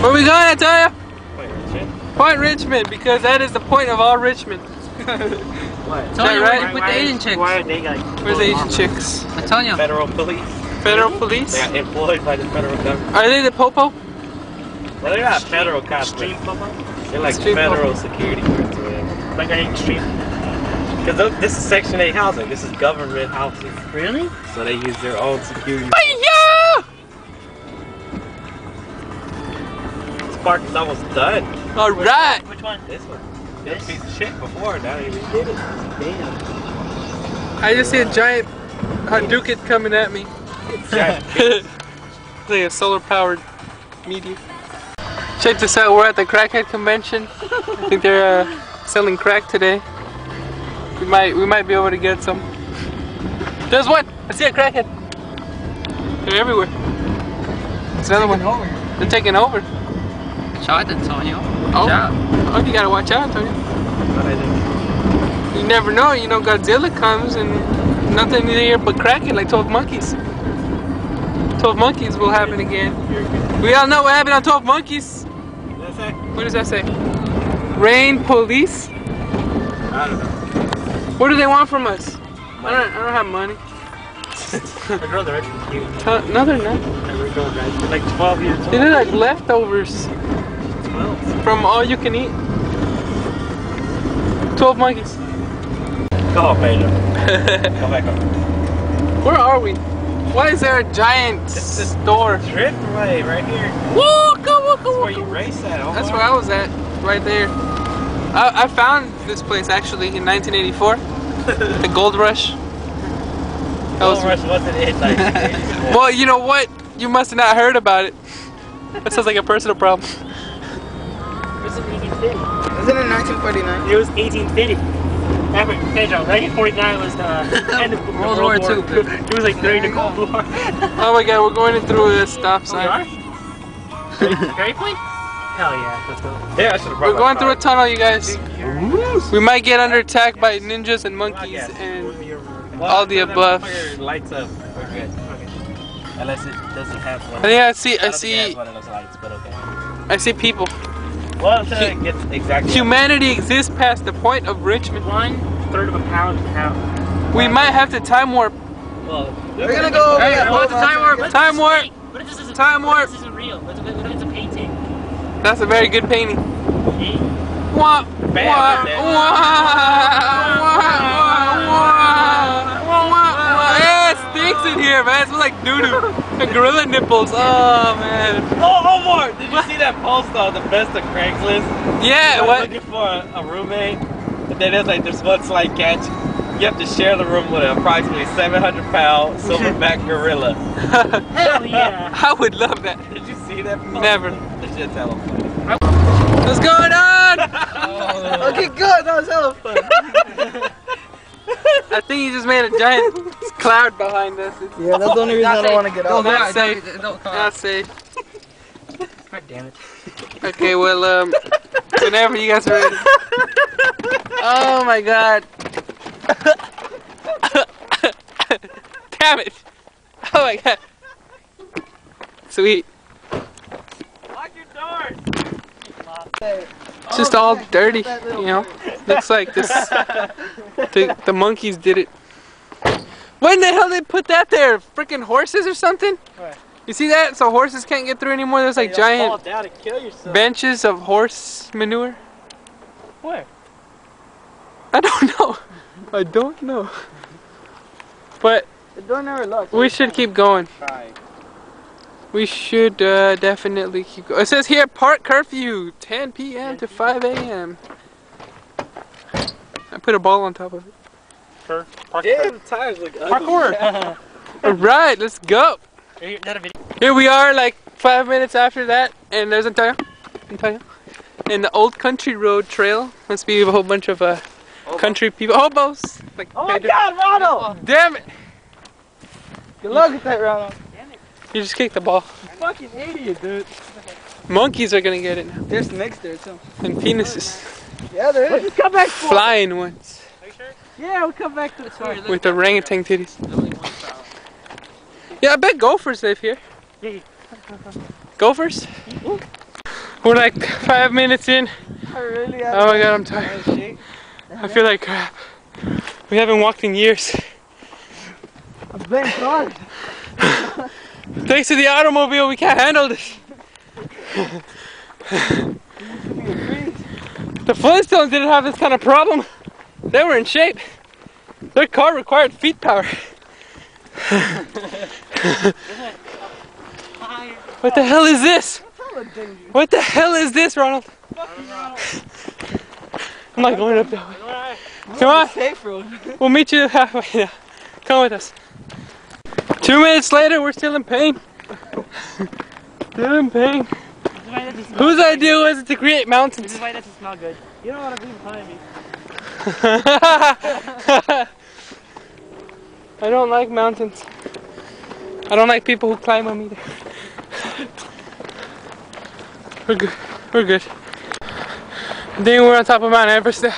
Where we going, I tell you? Wait, shit. Point Richmond, because that is the point of all Richmond. What? Is that right? with the Asian chicks. Why are they like Where's the Asian chicks? I tell you. federal police? Federal police? They are employed by the federal government. Are they the popo? Well, they're not federal cops. Extreme popo? They're like Extreme federal security guards or whatever. Like an extreme. Because this is Section 8 housing. This is government housing. Really? So they use their own security. This park is almost done. All right. Which one? This one. This piece of shit before. Now they redid it. Damn. I just see a giant Hadouken coming at me. Like a solar powered meteor. Check this out, we're at the Crackhead convention. I think they're uh, selling crack today. We might we might be able to get some. There's one! I see a crackhead! They're everywhere. It's another one. Over. They're taking over. Shout out Antonio. Oh. Shout. Oh, you gotta watch out, Antonio. You never know, you know, Godzilla comes and nothing here but cracking like 12 monkeys. 12 monkeys will happen again. We all know what happened on 12 monkeys. What does that say? Rain police? I don't know. What do they want from us? I don't, I don't have money. The girl the rich is cute. Uh, no, they're not. And we're going guys. They're like 12 years old. They look like leftovers 12. from all you can eat. 12 monkeys. Come on, Pedro. Come back home. Where are we? Why is there a giant It's the- store? Trip way right here. Wooka, wooka, That's where you race at. Omar. That's where I was at, right there. I, I found this place actually in 1984, the Gold Rush. That Gold was, Rush wasn't it like well, you know what? You must have not heard about it. That sounds like a personal problem. It was in 1850. Isn't it 1949? It was 1850. After Pedro, 1949 was the end of World War II. It was like during the Cold War. Oh my god, we're going through a stop sign. Gary Point? Hell yeah, let's go. Yeah, I should have We're going through a tunnel, you guys. We might get under attack by ninjas and monkeys and all the above. Lights up. We're good. Unless it doesn't have one. I think I see, I don't think it has see, one of those lights, okay. I see people. Well, until it gets exactly. Humanity exists past the point of Richmond. One third of a pound out. We might have to time warp. Well, We're gonna go over Hey, that what's whole the time warp? mountain. Time warp. What if this isn't Time what if warp. This isn't real. What if what if it's a painting? That's a very good painting. Eh? Wah, Bam, wah, man. wah, wah, wah, wah, wah, wah. Yeah, it stinks in here, man. It smells like doo-doo. And gorilla nipples. Oh, man. Oh, Omar! Did you see that post on the best of Craigslist? Yeah, Like, what? Looking for a, a roommate, and then there's like there's one slight catch. You have to share the room with an approximately 700 pound silverback gorilla. Hell yeah. I would love that. Did you see that? Post? Never. This shit's hella funny. What's going on? Oh. Okay, good. That was hella fun. I think you just made a giant cloud behind us. It's Yeah, that's the only reason I don't want to get out. not safe. Don't come Not out. safe. God damn it. Okay, well, um, whenever you guys are ready. Oh my god. Damn it. Oh my god. Sweet. Lock your doors! It's just all dirty, you know? Looks like this. The, the monkeys did it. When the hell they put that there? Freaking horses or something? You see that? So horses can't get through anymore? There's like giant down and kill benches of horse manure? Where? I don't know. I don't know. But The door never locks. we should keep going. Try. We should uh, definitely keep going. It says here park curfew 10 p.m. to 5 a.m. I put a ball on top of it. Park, park, Damn, the tires look ugly. Parkour. All right, let's go. Is that a video? Here we are, like five minutes after that, and there's Antonio. Antonio. In the old country road trail. Must be a whole bunch of uh, country people. Hobos. Like Oh my god, Ronald! Damn it! Good luck with that, Ronald. You just kicked the ball. Fucking idiot, dude. Monkeys are gonna get it now. There's snakes there too. And penises. Yeah, there is. Let's Come back Flying ones. Yeah, we'll come back to the car. With the orangutan titties. Yeah, I bet gophers live here. Yeah. Gophers? We're like five minutes in. I really have Oh my god, I'm tired. Oh. I feel like crap. We haven't walked in years. Thank God. Thanks to the automobile, we can't handle this. The Flintstones didn't have this kind of problem. They were in shape. Their car required feet power. what the hell is this? What the hell is this, Ronald? I'm not going up that way. Come on, we'll meet you halfway now. Come with us. Two minutes later, we're still in pain. still in pain. Whose idea was it to create mountains? This is why it doesn't smell good. You don't want to be behind me. I don't like mountains. I don't like people who climb them either. We're good. We're good. I think we're on top of Mount Everest now.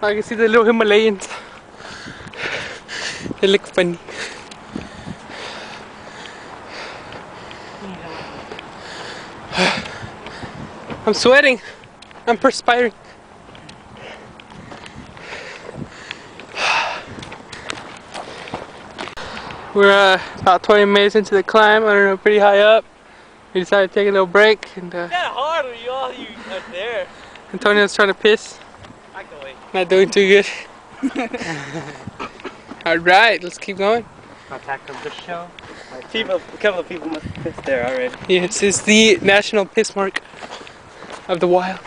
I can see the little Himalayans. They look funny. I'm sweating. I'm perspiring. We're uh, about 20 minutes into the climb. I don't know, pretty high up. We decided to take a little break, and uh, That hard when you all you up there. Antonio's trying to piss. I can wait. Not doing too good. All right, let's keep going. Attack of the show. People, a couple of people must have pissed there already. Yes, it's the national piss mark of the wild.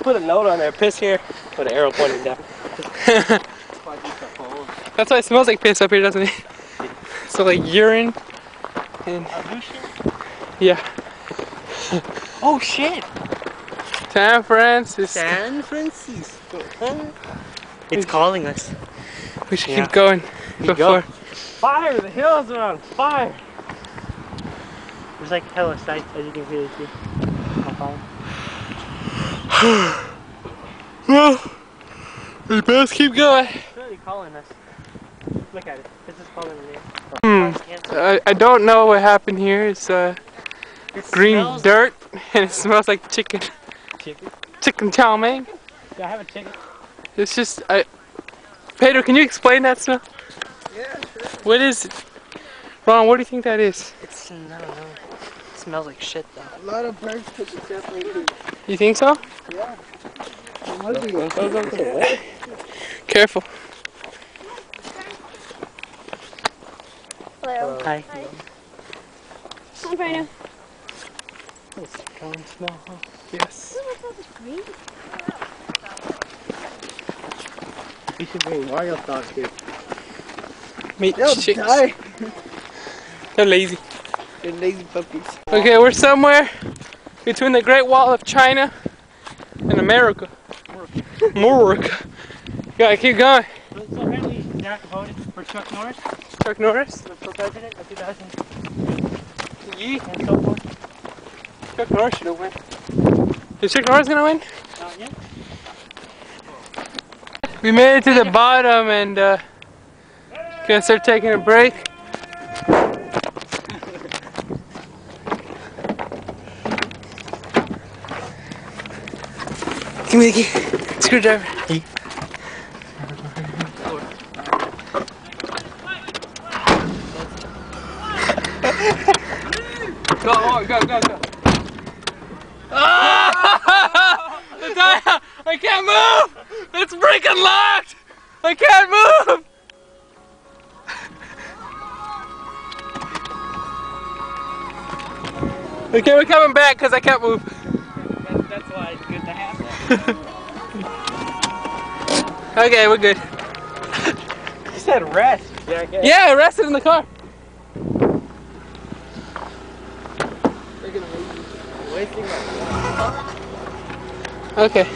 Put a note on there. Piss here. Put an arrow pointing down. That's why it smells like piss up here, doesn't it? So like urine and yeah. Oh shit! San Francisco. San Francisco. It's calling us. We should Yeah. keep going go. before. Fire! The hills are on fire. There's like hella sights as you can clearly see. Well, we best keep going. It's really calling us. Look at it. This is calling me. Hmm. I, I don't know what happened here. It's uh, It green dirt and it smells like chicken. Chicken? Chicken chow mein. Do I have a chicken? It's just I. Pedro, can you explain that smell? Yeah, sure. What is it? Ron, what do you think that is? It's I don't know. It smells like shit though. A lot of birds took the definitely. You think so? Yeah. It must be. Careful. Hello. Hi. Hi. Hi, Brandon. Strong smell, huh? Yes. Ooh, what's all this green? We should bring Mario dogs here. Meat They'll chicks. die. They're lazy. They're lazy puppies. Okay, we're somewhere between the Great Wall of China and America. America. Gotta keep going. So apparently Zach voted for Chuck Norris Chuck Norris. for president of 2000 Yee. and so forth. Chuck Norris should have won. Is Chuck Norris gonna win? Uh, yeah. We made it to the bottom and uh, gonna start taking a break. Give me the key. Screwdriver. Go, on, go, go, go. Ah! I can't move! It's freaking locked! I can't move! Okay, we're coming back because I can't move. That's, that's why it's good to have that. Okay, we're good. You said rest, jackass. Yeah, I rested in the car. Wasting my Okay.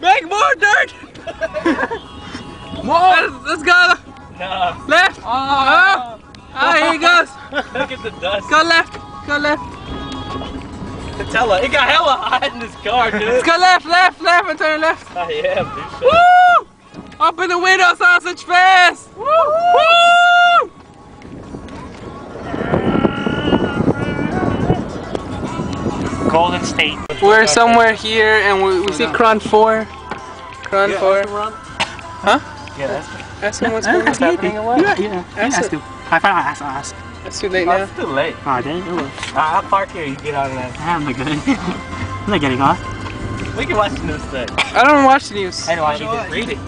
Make more dirt! more! Let's, let's go! No. Left! Oh! Ah, here he goes! Look at the dust. Go left! Go left! Patella. It got hella hot in this car, dude. Let's go left, left, left, and turn left! I am, dude. Woo! Open the window, sausage fest! Woo! Woo! Golden State. We're somewhere here and we, we see Kron 4. Kron 4. Huh? Yeah, that's Ask him what's, what's happening and what. Yeah, yeah. Ask Ask him. him. I found out. Ask, ask. It's too late Oh, now. it's too late. Oh, dang. Oh. I- I'll park here. You get on that. I'm not good. I'm not getting off. We can watch the news today. I don't watch the news. I know. I need to read it.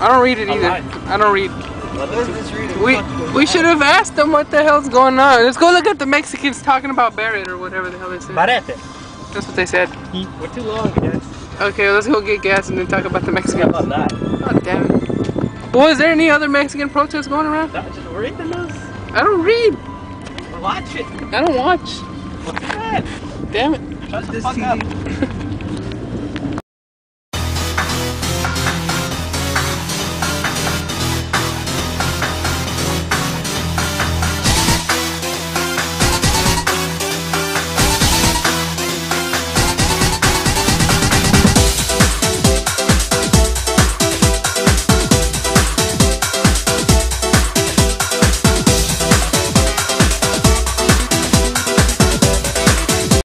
I don't read it either. I don't read. Let's just We we should have asked them what the hell's going on. Let's go look at the Mexicans talking about Barrett or whatever the hell they said. Barete. That's what they said. We're too long, guys. Okay, let's go get gas and then talk about the How Mexicans. about that? Oh damn it. Well, is there any other Mexican protests going around? No, just read the news. I don't read. Watch it. I don't watch. What's that? Damn it. Shut the fuck up.